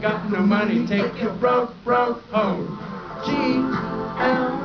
got no money, take your broke, broke home. G L